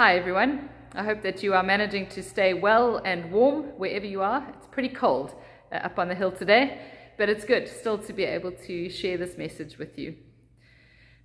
Hi everyone. I hope that you are managing to stay well and warm wherever you are. It's pretty cold uh, up on the hill today, but it's good still to be able to share this message with you.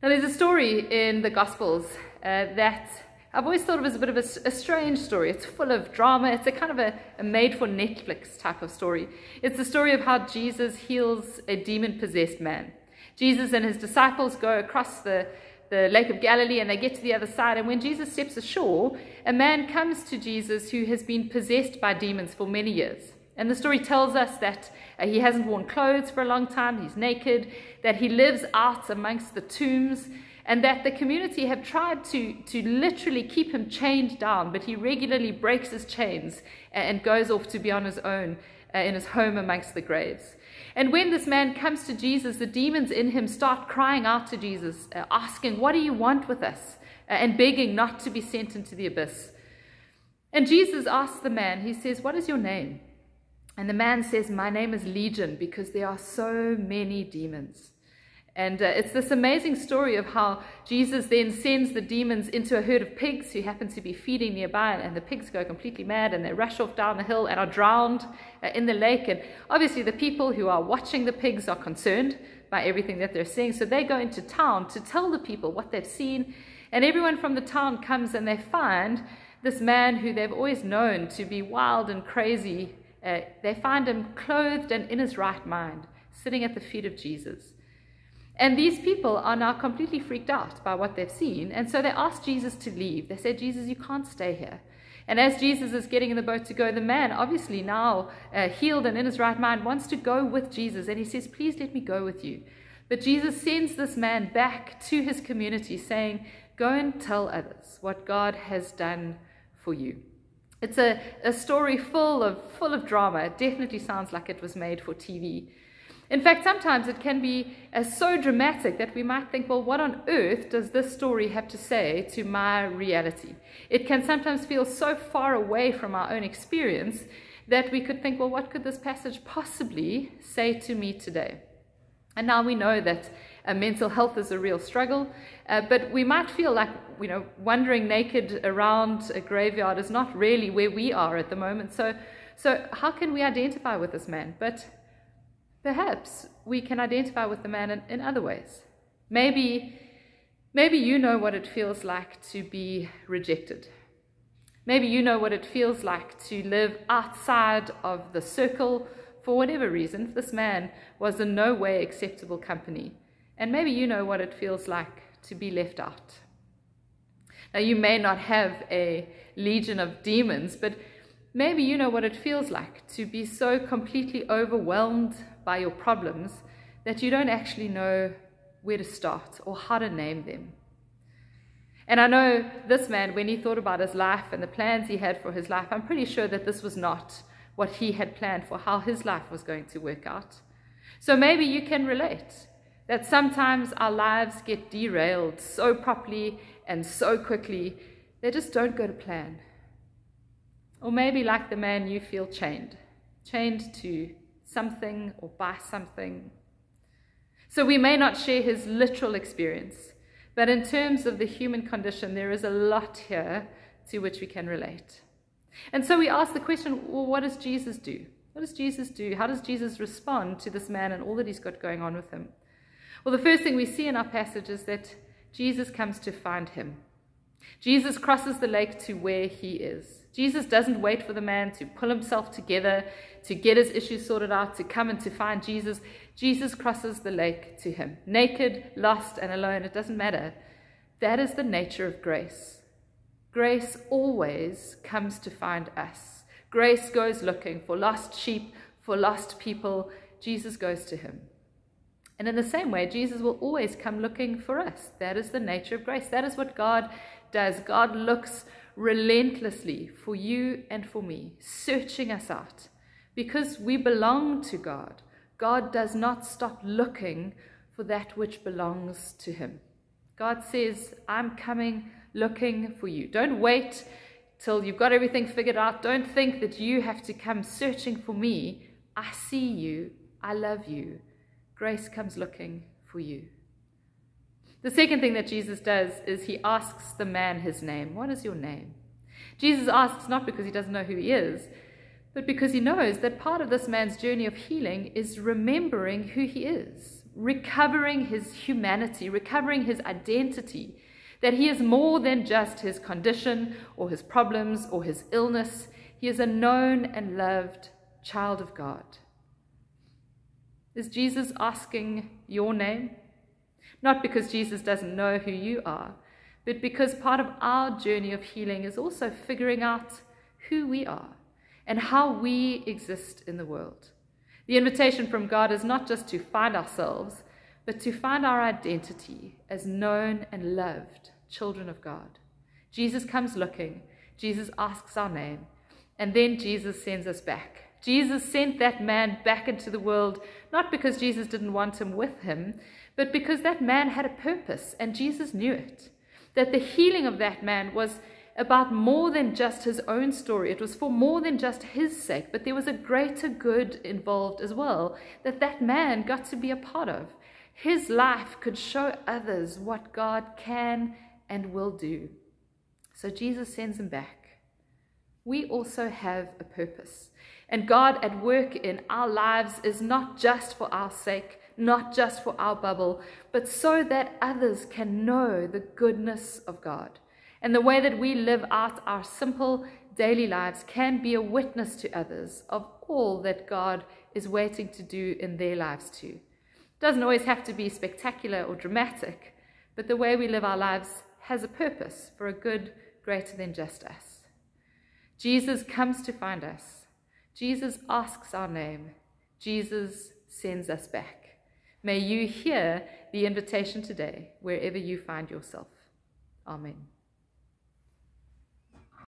Now there's a story in the Gospels uh, that I've always thought of as a bit of a, a, strange story. It's full of drama. It's a kind of a, a made for Netflix type of story. It's the story of how Jesus heals a demon possessed man. Jesus and his disciples go across the the Lake of Galilee and they get to the other side. And when Jesus steps ashore, a man comes to Jesus who has been possessed by demons for many years. And the story tells us that uh, he hasn't worn clothes for a long time, he's naked, that he lives out amongst the tombs, and that the community have tried to, to literally keep him chained down, but he regularly breaks his chains and goes off to be on his own uh, in his home amongst the graves. And when this man comes to Jesus, the demons in him start crying out to Jesus, uh, asking, What do you want with us? Uh, and begging not to be sent into the abyss. And Jesus asks the man, He says, What is your name? And the man says, My name is Legion because there are so many demons. And uh, it's this amazing story of how Jesus then sends the demons into a herd of pigs who happen to be feeding nearby, and the pigs go completely mad and they rush off down the hill and are drowned uh, in the lake. And obviously, the people who are watching the pigs are concerned by everything that they're seeing, so they go into town to tell the people what they've seen. And everyone from the town comes and they find this man who they've always known to be wild and crazy. Uh, they find him clothed and in his right mind, sitting at the feet of Jesus. And these people are now completely freaked out by what they've seen. And so they ask Jesus to leave. They say, Jesus, you can't stay here. And as Jesus is getting in the boat to go, the man, obviously now uh, healed and in his right mind, wants to go with Jesus. And he says, Please let me go with you. But Jesus sends this man back to his community, saying, Go and tell others what God has done for you. It's a, a story full of, full of drama. It definitely sounds like it was made for TV. In fact, sometimes it can be uh, so dramatic that we might think, well, what on earth does this story have to say to my reality? It can sometimes feel so far away from our own experience that we could think, well, what could this passage possibly say to me today? And now we know that uh, mental health is a real struggle, uh, but we might feel like, you know, wandering naked around a graveyard is not really where we are at the moment. So, so how can we identify with this man? But Perhaps we can identify with the man in, in other ways. Maybe, maybe you know what it feels like to be rejected. Maybe you know what it feels like to live outside of the circle for whatever reason. This man was in no way acceptable company. And maybe you know what it feels like to be left out. Now, you may not have a legion of demons, but maybe you know what it feels like to be so completely overwhelmed by your problems that you don't actually know where to start or how to name them. And I know this man, when he thought about his life and the plans he had for his life, I'm pretty sure that this was not what he had planned for how his life was going to work out. So maybe you can relate that sometimes our lives get derailed so properly and so quickly, they just don't go to plan. Or maybe, like the man, you feel chained, chained to something or by something. So we may not share his literal experience, but in terms of the human condition, there is a lot here to which we can relate. And so we ask the question well, what does Jesus do? What does Jesus do? How does Jesus respond to this man and all that he's got going on with him? Well, the first thing we see in our passage is that Jesus comes to find him. Jesus crosses the lake to where he is. Jesus doesn't wait for the man to pull himself together, to get his issues sorted out, to come and to find Jesus. Jesus crosses the lake to him, naked, lost, and alone. It doesn't matter. That is the nature of grace. Grace always comes to find us. Grace goes looking for lost sheep, for lost people. Jesus goes to him. And in the same way, Jesus will always come looking for us. That is the nature of grace. That is what God does. God looks relentlessly for you and for me, searching us out. Because we belong to God, God does not stop looking for that which belongs to Him. God says, I'm coming looking for you. Don't wait till you've got everything figured out. Don't think that you have to come searching for me. I see you. I love you. Grace comes looking for you. The second thing that Jesus does is he asks the man his name. What is your name? Jesus asks not because he doesn't know who he is, but because he knows that part of this man's journey of healing is remembering who he is, recovering his humanity, recovering his identity, that he is more than just his condition or his problems or his illness. He is a known and loved child of God. Is Jesus asking your name? Not because Jesus doesn't know who you are, but because part of our journey of healing is also figuring out who we are and how we exist in the world. The invitation from God is not just to find ourselves, but to find our identity as known and loved children of God. Jesus comes looking, Jesus asks our name, and then Jesus sends us back. Jesus sent that man back into the world, not because Jesus didn't want him with him, but because that man had a purpose, and Jesus knew it. That the healing of that man was about more than just his own story. It was for more than just his sake, but there was a greater good involved as well that that man got to be a part of. His life could show others what God can and will do. So Jesus sends him back. We also have a purpose. And God at work in our lives is not just for our sake, not just for our bubble, but so that others can know the goodness of God. And the way that we live out our simple daily lives can be a witness to others of all that God is waiting to do in their lives too. It doesn't always have to be spectacular or dramatic, but the way we live our lives has a purpose for a good greater than just us. Jesus comes to find us. Jesus asks our name. Jesus sends us back. May you hear the invitation today, wherever you find yourself. Amen.